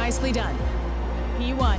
Nicely done. He won.